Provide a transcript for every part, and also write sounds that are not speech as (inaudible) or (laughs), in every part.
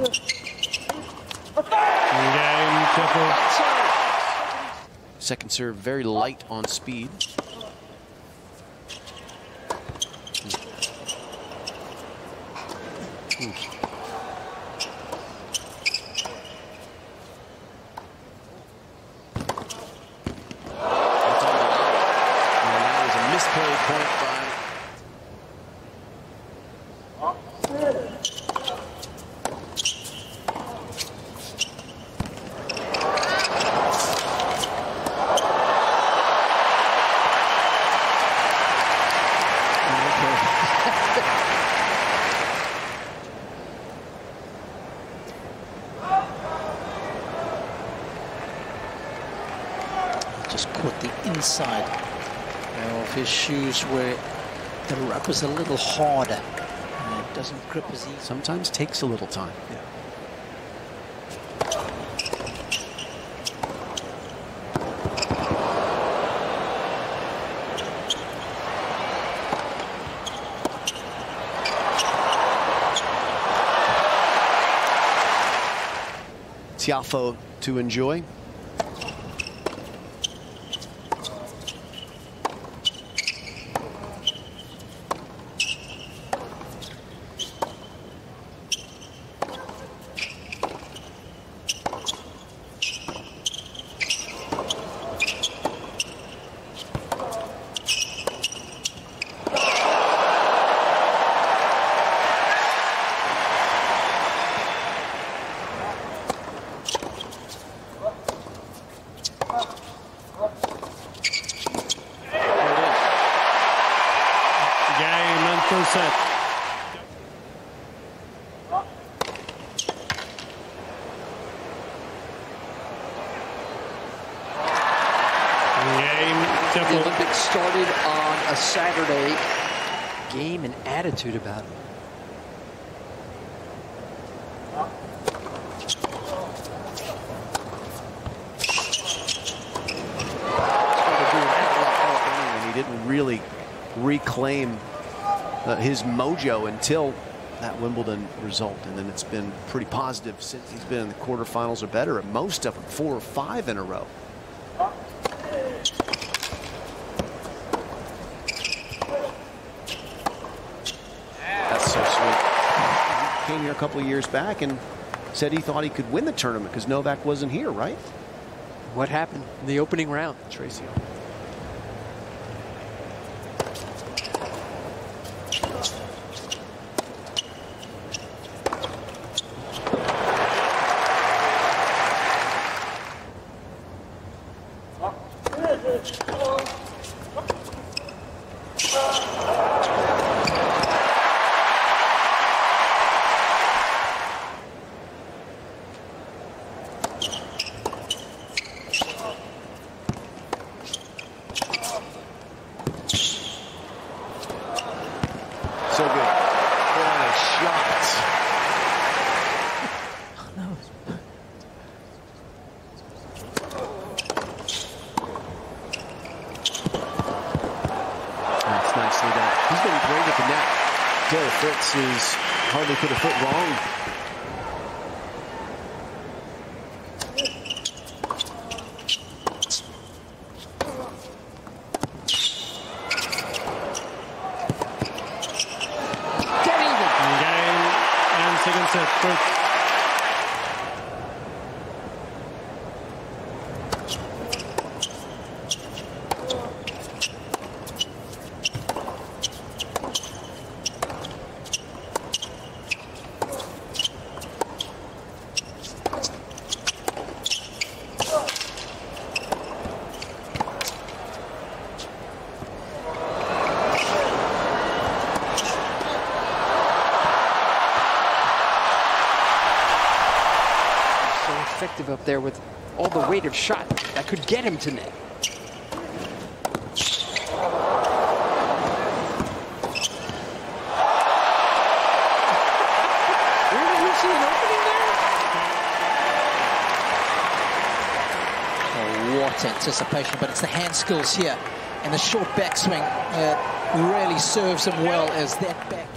Game triple. Second serve very light on speed. That's on the line. And that was a misplayed point by Caught the inside of his shoes where the rubber's a little harder. And it doesn't grip as easy. sometimes takes a little time. Tiafoe to enjoy. Game and full set. Game The. Olympics started on a Saturday. Game and attitude about it. started doing that a lot more and he didn't really reclaim uh, his mojo until that Wimbledon result. And then it's been pretty positive since he's been in the quarterfinals or better at most of them, four or five in a row. That's so sweet. He came here a couple of years back and said he thought he could win the tournament because Novak wasn't here, right? What happened in the opening round? Tracy. So good. What a shot. That's nicely done. He's been great at the net. Taylor Fritz is put a foot wrong. Dead even. Game and second set. Fritz. So effective up there with all the weight of shot that could get him to net. Where did you see an opening there? Oh, lots of anticipation, but it's the hand skills here and the short backswing that really serves him well as that back.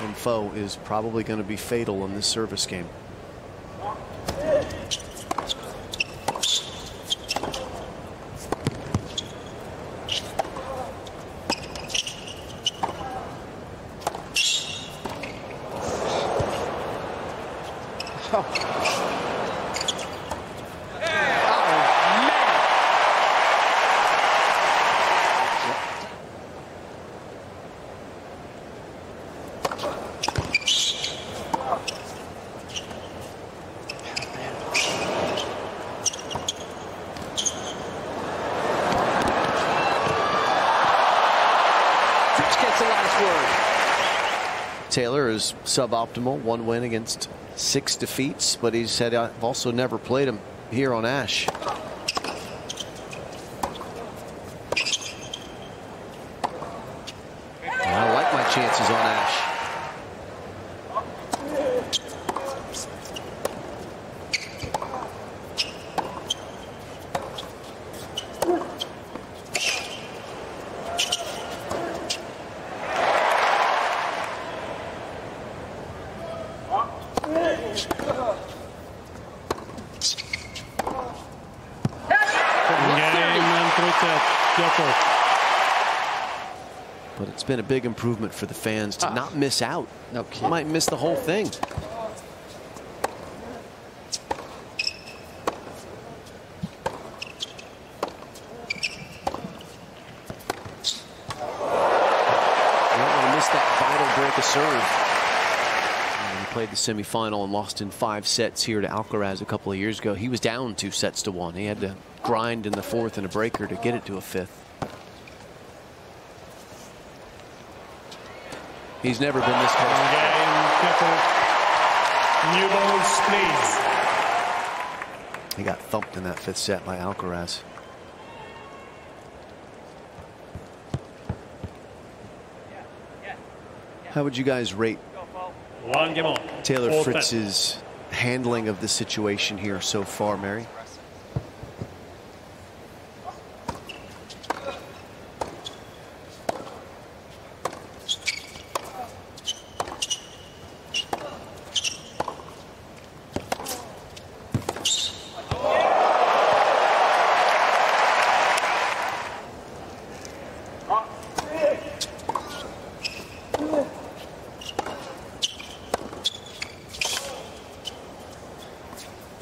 And Foe is probably going to be fatal in this service game. Taylor is suboptimal, one win against six defeats, but he said I've also never played him here on Ashe. I like my chances on Ashe. But it's been a big improvement for the fans to ah. not miss out. No kidding. Might miss the whole thing. You played the semifinal and lost in five sets here to Alcaraz a couple of years ago. He was down two sets to one. He had to grind in the fourth and a breaker to get it to a fifth. He's never been this close. He got thumped in that fifth set by Alcaraz. How would you guys rate. Taylor Fritz's handling of the situation here so far, Mary?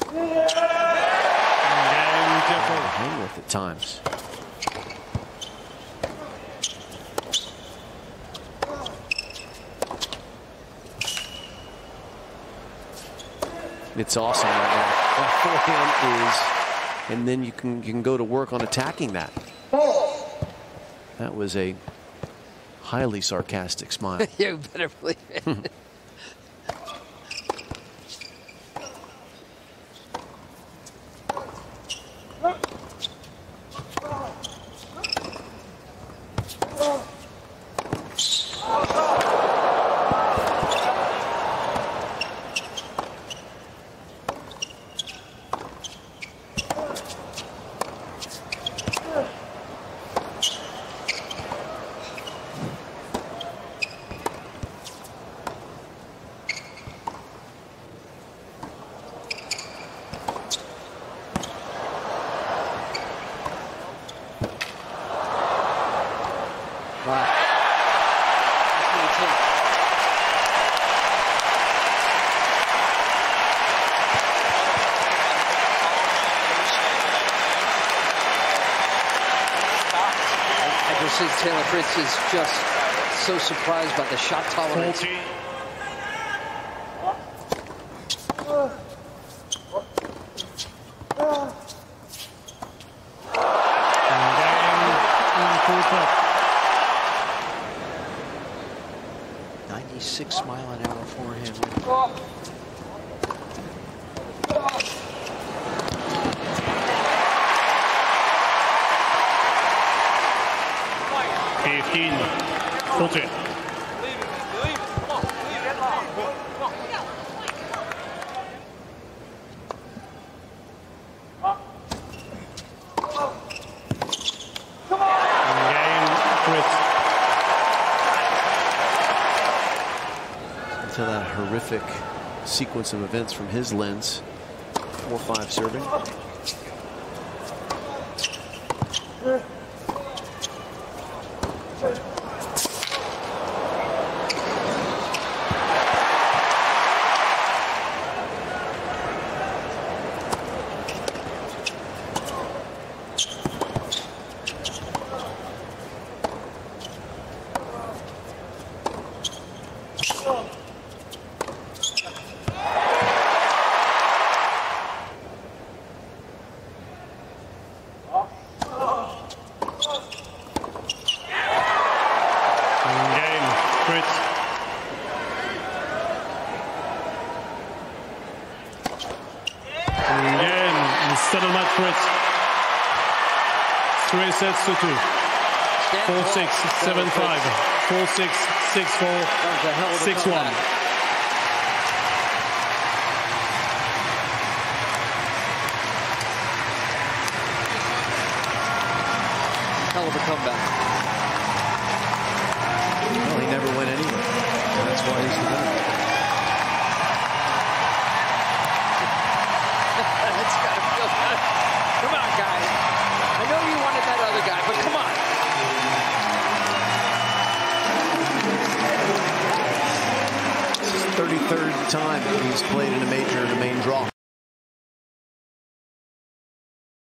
Different. At times. It's awesome right now. That forehand is, and then you can you can go to work on attacking that. That was a highly sarcastic smile. (laughs) you better believe it. (laughs) 2019. since Taylor Fritz is just so surprised by the shot tolerance. 14. That horrific sequence of events from his lens. 4-5 serving. Game Fritz. Again, settlement Fritz. Three sets to two. Four six seven five. Four six six four That was a hell of a six one. comeback. Hell of a comeback. Well, he never went anywhere. That's why he's the winner.